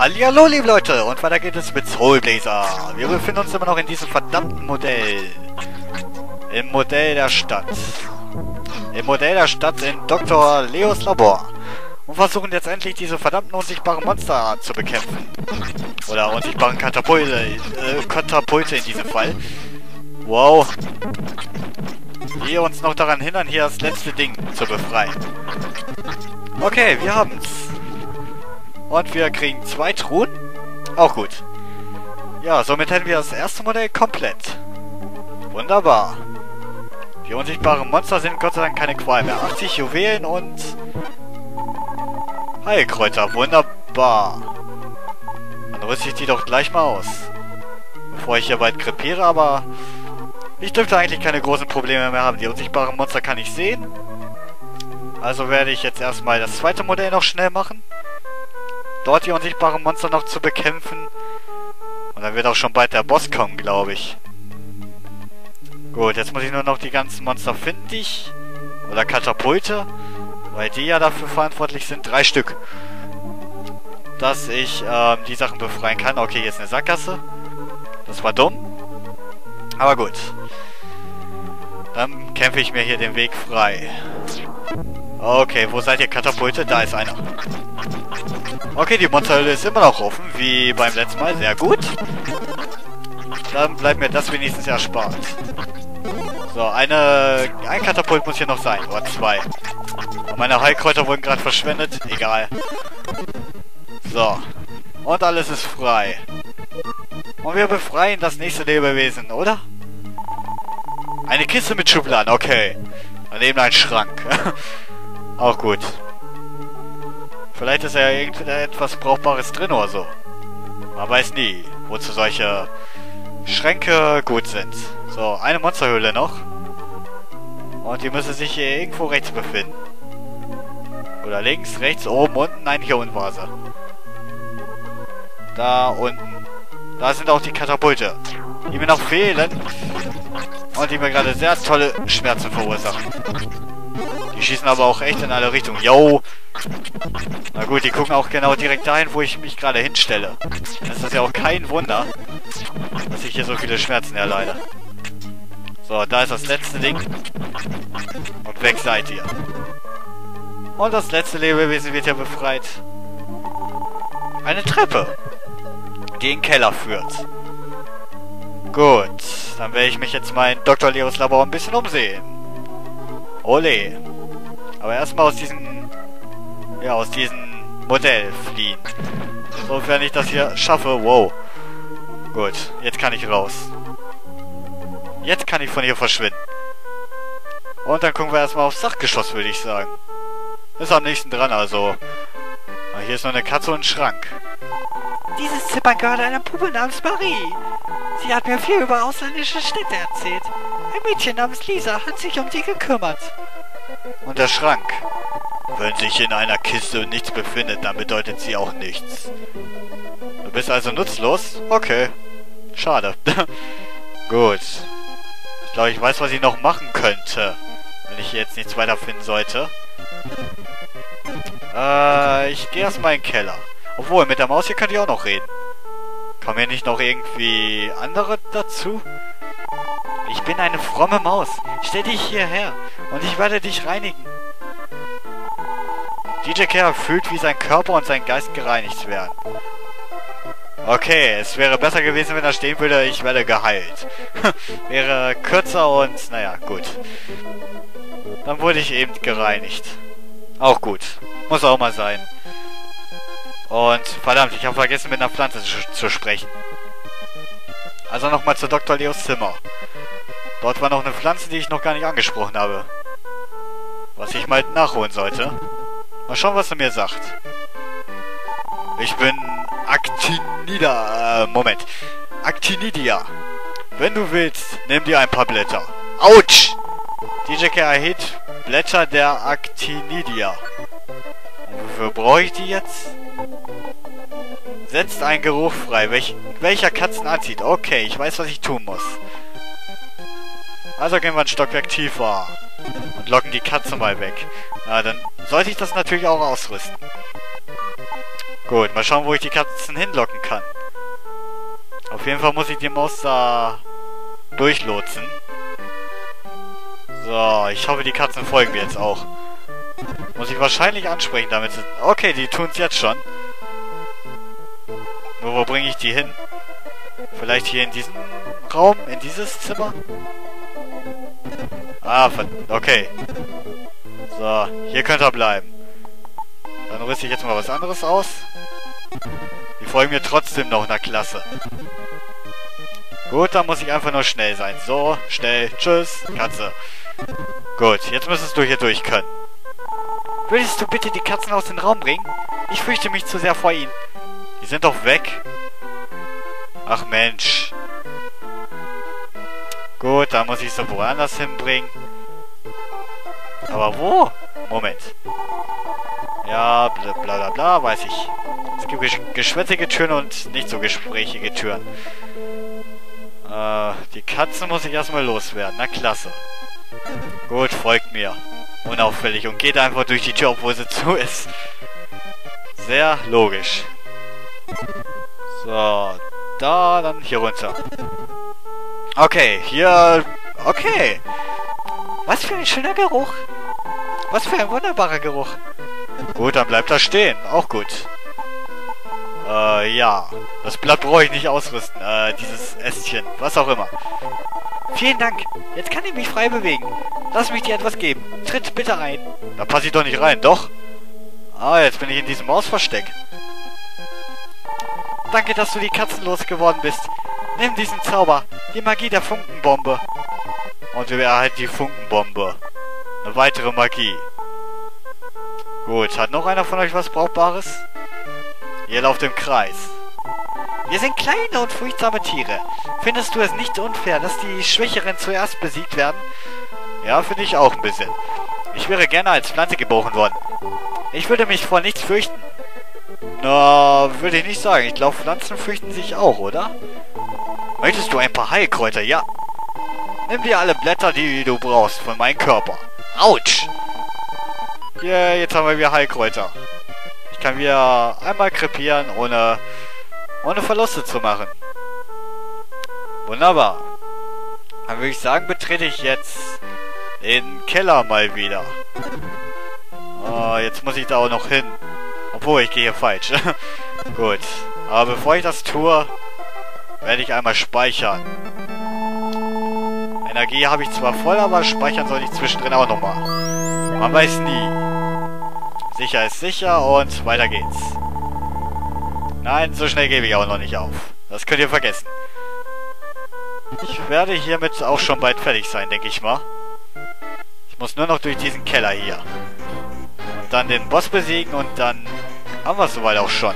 Hallihallo, liebe Leute, und weiter geht es mit Soulblazer. Wir befinden uns immer noch in diesem verdammten Modell. Im Modell der Stadt. Im Modell der Stadt in Dr. Leos Labor. Und versuchen jetzt endlich diese verdammten unsichtbaren Monster zu bekämpfen. Oder unsichtbaren Katapulte, äh, Katapulte in diesem Fall. Wow. Die uns noch daran hindern, hier das letzte Ding zu befreien. Okay, wir haben's. Und wir kriegen zwei Truhen. Auch gut. Ja, somit hätten wir das erste Modell komplett. Wunderbar. Die unsichtbaren Monster sind Gott sei Dank keine Qual mehr. 80 Juwelen und... Heilkräuter. Wunderbar. Dann rüste ich die doch gleich mal aus. Bevor ich hier bald krepiere, aber... Ich dürfte eigentlich keine großen Probleme mehr haben. Die unsichtbaren Monster kann ich sehen. Also werde ich jetzt erstmal das zweite Modell noch schnell machen dort die unsichtbaren Monster noch zu bekämpfen. Und dann wird auch schon bald der Boss kommen, glaube ich. Gut, jetzt muss ich nur noch die ganzen Monster findig. Oder Katapulte. Weil die ja dafür verantwortlich sind. Drei Stück. Dass ich ähm, die Sachen befreien kann. Okay, jetzt eine Sackgasse. Das war dumm. Aber gut. Dann kämpfe ich mir hier den Weg frei. Okay, wo seid ihr Katapulte? Da ist einer. Okay, die Monsterhöhle ist immer noch offen, wie beim letzten Mal. Sehr gut. Dann bleibt mir das wenigstens erspart. So, eine... Ein Katapult muss hier noch sein. Oder zwei. Meine Heilkräuter wurden gerade verschwendet. Egal. So. Und alles ist frei. Und wir befreien das nächste Lebewesen, oder? Eine Kiste mit Schubladen, okay. Daneben ein Schrank. Auch gut. Vielleicht ist ja irgendetwas Brauchbares drin oder so. Man weiß nie, wozu solche Schränke gut sind. So, eine Monsterhöhle noch. Und die müsste sich hier irgendwo rechts befinden. Oder links, rechts, oben, unten. Nein, hier unten war sie. Da unten. Da sind auch die Katapulte. Die mir noch fehlen. Und die mir gerade sehr tolle Schmerzen verursachen. Die schießen aber auch echt in alle Richtungen. Yo! Na gut, die gucken auch genau direkt dahin, wo ich mich gerade hinstelle. Das ist ja auch kein Wunder, dass ich hier so viele Schmerzen erleide. So, da ist das letzte Ding. Und weg seid ihr. Und das letzte Lebewesen wird ja befreit. Eine Treppe, die in den Keller führt. Gut, dann werde ich mich jetzt mal in Dr. Leos Labor ein bisschen umsehen. Ole. Aber erstmal aus diesem... Ja, aus diesem Modell fliehen. Sofern ich das hier schaffe. Wow. Gut, jetzt kann ich raus. Jetzt kann ich von hier verschwinden. Und dann gucken wir erstmal aufs Sachgeschoss, würde ich sagen. Ist am nächsten dran, also. Aber hier ist noch eine Katze und ein Schrank. Dieses Zimmer gehört einer Puppe namens Marie. Sie hat mir viel über ausländische Städte erzählt. Ein Mädchen namens Lisa hat sich um sie gekümmert. Und der Schrank. Wenn sich in einer Kiste nichts befindet, dann bedeutet sie auch nichts. Du bist also nutzlos? Okay. Schade. Gut. Ich glaube, ich weiß, was ich noch machen könnte. Wenn ich jetzt nichts weiter finden sollte. Äh, ich gehe erstmal in den Keller. Obwohl, mit der Maus hier könnte ich auch noch reden. Kommen hier nicht noch irgendwie andere dazu? Ich bin eine fromme Maus. Stell dich hierher und ich werde dich reinigen. DJ Care fühlt, wie sein Körper und sein Geist gereinigt werden. Okay, es wäre besser gewesen, wenn er stehen würde, ich werde geheilt. wäre kürzer und, naja, gut. Dann wurde ich eben gereinigt. Auch gut. Muss auch mal sein. Und, verdammt, ich habe vergessen, mit einer Pflanze zu, zu sprechen. Also nochmal zu Dr. Leos Zimmer. Dort war noch eine Pflanze, die ich noch gar nicht angesprochen habe. Was ich mal nachholen sollte. Mal schauen, was er mir sagt. Ich bin Actinida. Äh, Moment. Actinidia. Wenn du willst, nimm dir ein paar Blätter. Autsch! DJ K erhält Blätter der Actinidia. Und wofür brauche ich die jetzt? Setzt einen Geruch frei, welch, welcher Katzen anzieht. Okay, ich weiß, was ich tun muss. Also gehen wir ein Stockwerk tiefer. Locken die Katze mal weg. Ja, dann sollte ich das natürlich auch ausrüsten. Gut, mal schauen, wo ich die Katzen hinlocken kann. Auf jeden Fall muss ich die Maus da durchlotsen. So, ich hoffe, die Katzen folgen mir jetzt auch. Muss ich wahrscheinlich ansprechen, damit sie... Okay, die tun es jetzt schon. Nur wo bringe ich die hin? Vielleicht hier in diesen Raum? In dieses Zimmer? Ah, okay. So, hier könnte er bleiben. Dann rüste ich jetzt mal was anderes aus. Die folgen mir trotzdem noch in der Klasse. Gut, dann muss ich einfach nur schnell sein. So, schnell. Tschüss, Katze. Gut, jetzt müsstest du hier durch können. Würdest du bitte die Katzen aus dem Raum bringen? Ich fürchte mich zu sehr vor ihnen. Die sind doch weg. Ach Mensch. Gut, dann muss ich sie woanders hinbringen. Aber wo? Moment. Ja, bla bla bla, bla weiß ich. Es gibt gesch geschwätzige Türen und nicht so gesprächige Türen. Äh, die Katze muss ich erstmal loswerden. Na klasse. Gut, folgt mir. Unauffällig und geht einfach durch die Tür, obwohl sie zu ist. Sehr logisch. So, da, dann hier runter. Okay, hier... Okay. Was für ein schöner Geruch. Was für ein wunderbarer Geruch. Gut, dann bleibt er stehen. Auch gut. Äh, ja. Das Blatt brauche ich nicht ausrüsten. Äh, dieses Ästchen. Was auch immer. Vielen Dank. Jetzt kann ich mich frei bewegen. Lass mich dir etwas geben. Tritt bitte rein. Da passe ich doch nicht rein, doch? Ah, jetzt bin ich in diesem Mausversteck. Danke, dass du die Katzen losgeworden bist. Nimm diesen Zauber. Die Magie der Funkenbombe. Und wir erhalten die Funkenbombe. Eine weitere Magie. Gut, hat noch einer von euch was Brauchbares? Ihr lauft im Kreis. Wir sind kleine und furchtsame Tiere. Findest du es nicht unfair, dass die Schwächeren zuerst besiegt werden? Ja, finde ich auch ein bisschen. Ich wäre gerne als Pflanze geboren worden. Ich würde mich vor nichts fürchten. Na, würde ich nicht sagen. Ich glaube, Pflanzen fürchten sich auch, oder? Möchtest du ein paar Heilkräuter? Ja. Nimm dir alle Blätter, die du brauchst, von meinem Körper. Autsch! Yeah, jetzt haben wir wieder Heilkräuter. Ich kann wieder einmal krepieren, ohne, ohne Verluste zu machen. Wunderbar. Dann würde ich sagen, betrete ich jetzt den Keller mal wieder. Oh, jetzt muss ich da auch noch hin. Obwohl, ich gehe hier falsch. Gut. Aber bevor ich das tue, werde ich einmal speichern. Energie habe ich zwar voll, aber speichern soll ich zwischendrin auch nochmal. Man weiß nie. Sicher ist sicher und weiter geht's. Nein, so schnell gebe ich auch noch nicht auf. Das könnt ihr vergessen. Ich werde hiermit auch schon bald fertig sein, denke ich mal. Ich muss nur noch durch diesen Keller hier. Und dann den Boss besiegen und dann haben wir es soweit auch schon.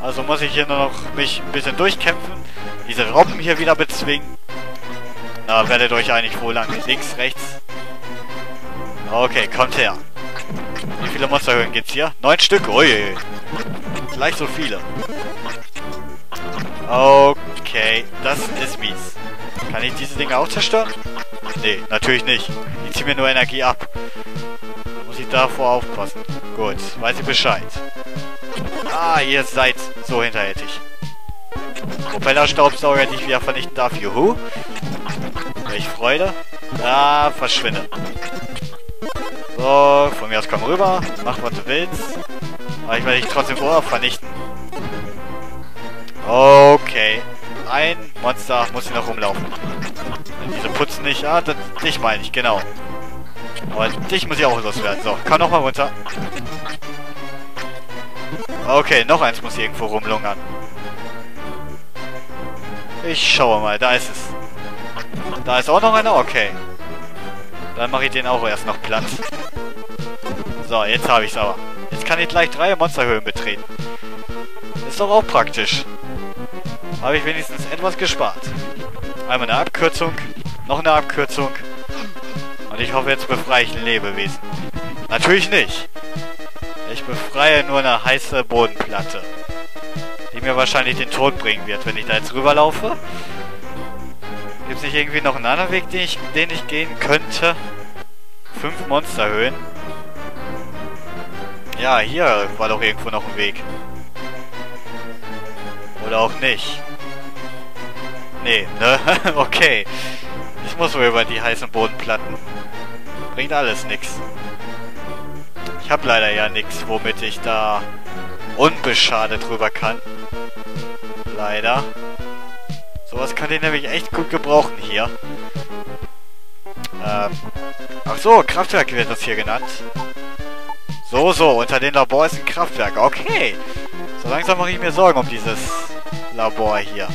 Also muss ich hier nur noch mich ein bisschen durchkämpfen. Diese Robben hier wieder bezwingen. Na, werdet euch eigentlich wo lang? Links, rechts? Okay, kommt her. Wie viele Monsterhöhlen gibt's hier? Neun Stück. Ui. Gleich so viele. Okay, das ist mies. Kann ich diese Dinge auch zerstören? Nee, natürlich nicht. Die ziehen mir nur Energie ab. Muss ich davor aufpassen. Gut, weiß ich Bescheid. Ah, ihr seid so hinterhältig. Propellerstaubsauger, die ich wieder vernichten darf. Juhu. Welch Freude. Ah, verschwinde. So, von mir aus komm rüber. Mach, was du willst. Aber ich werde dich trotzdem vorher vernichten. Okay. Ein Monster muss hier noch rumlaufen. Diese putzen nicht. Ah, das, dich meine ich, genau. Aber dich muss ich auch loswerden. So, komm nochmal runter. Okay, noch eins muss irgendwo rumlungern. Ich schaue mal, da ist es. Da ist auch noch einer? Okay. Dann mache ich den auch erst noch platt. So, jetzt habe ich es aber. Jetzt kann ich gleich drei Monsterhöhlen betreten. Ist doch auch praktisch. Habe ich wenigstens etwas gespart. Einmal eine Abkürzung, noch eine Abkürzung. Und ich hoffe, jetzt befreie ich ein Lebewesen. Natürlich nicht. Ich befreie nur eine heiße Bodenplatte. Die mir wahrscheinlich den Tod bringen wird, wenn ich da jetzt rüberlaufe. Gibt es nicht irgendwie noch einen anderen Weg, den ich, den ich gehen könnte? Fünf Monsterhöhen. Ja, hier war doch irgendwo noch ein Weg. Oder auch nicht. Nee, ne? okay. Ich muss wohl über die heißen Bodenplatten. Bringt alles nix. Ich habe leider ja nichts, womit ich da unbeschadet drüber kann. Leider. Sowas könnte ich nämlich echt gut gebrauchen hier. Ähm. Ach so, Kraftwerk wird das hier genannt. So, so, unter den Labor ist ein Kraftwerk. Okay. So langsam mache ich mir Sorgen um dieses Labor hier.